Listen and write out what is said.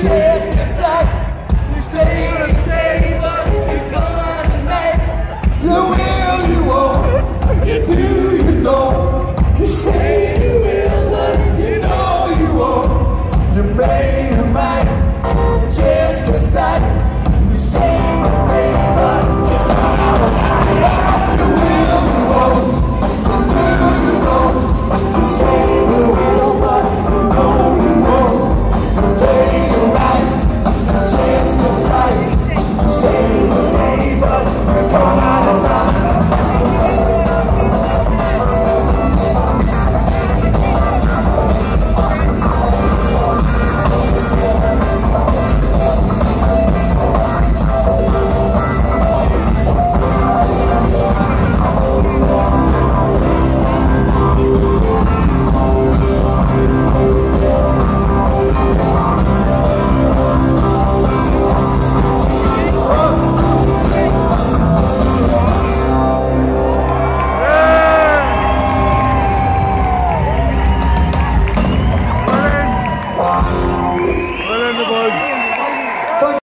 chase, cause I, you